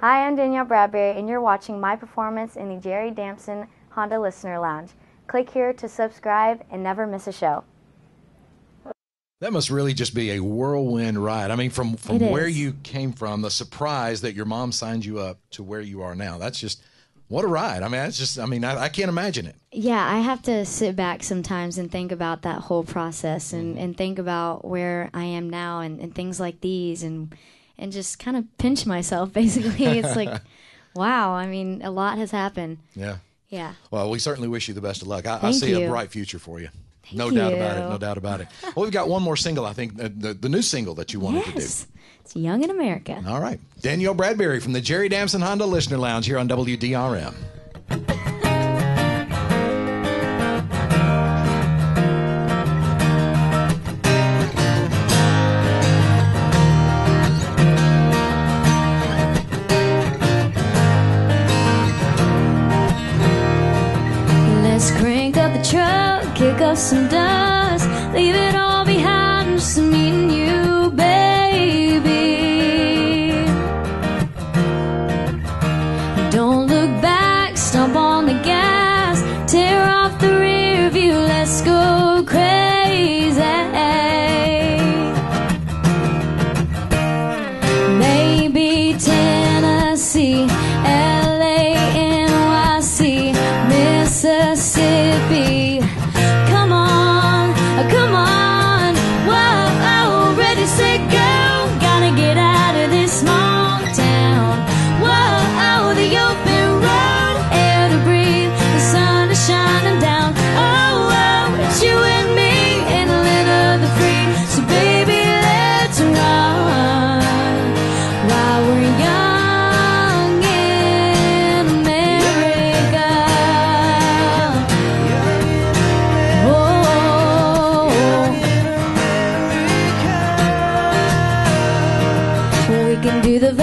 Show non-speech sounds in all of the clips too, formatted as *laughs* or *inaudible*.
Hi, I'm Danielle Bradbery, and you're watching my performance in the Jerry Damson Honda Listener Lounge. Click here to subscribe and never miss a show. That must really just be a whirlwind ride. I mean, from from It where is. you came from, the surprise that your mom signed you up to where you are now. That's just what a ride. I mean, that's just. I mean, I, I can't imagine it. Yeah, I have to sit back sometimes and think about that whole process and, mm-hmm. and think about where I am now and, and things like these and and just kind of pinch myself *laughs* basically. It's like, *laughs* wow, I mean, a lot has happened. Yeah. Yeah. Well, we certainly wish you the best of luck. I, I see a bright future for you. Thank no Thank doubt about it. No doubt about it. Well, we've got one more single. I think uh, the the new single that you wanted to do. Yes. It's Young in America. All right, Danielle Bradbery from the Jerry Damson Honda Listener Lounge here on WDRM. Kick up some dust, leave it all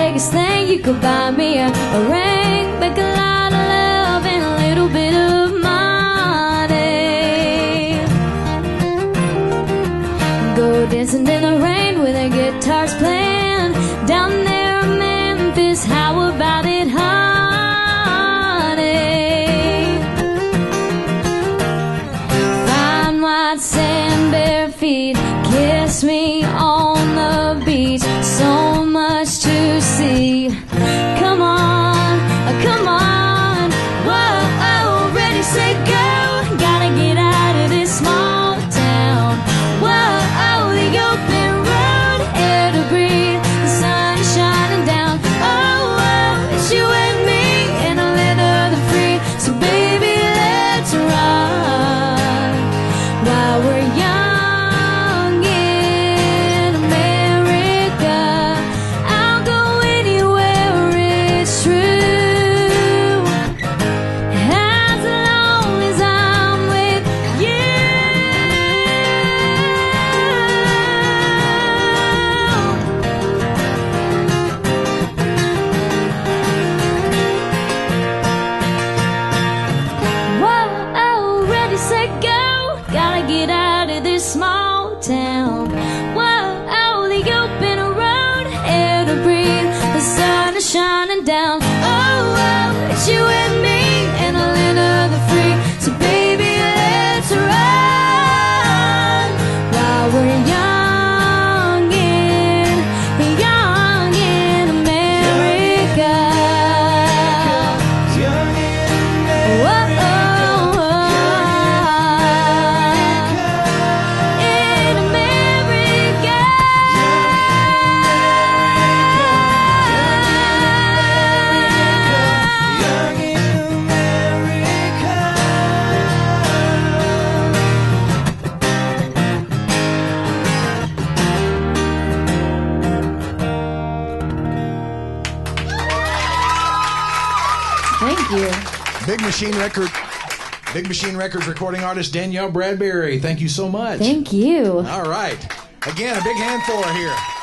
Vegas thing. You could buy me a, a ring, make a lot of love and a little bit of money. Go dancing in the rain with our guitars playing down there in Memphis. How about it, honey? We're young down. Oh, oh, it's you Thank you. Big Machine Record. Big Machine Records recording artist Danielle Bradbery. Thank you so much. Thank you. All right. Again, a big hand for her here.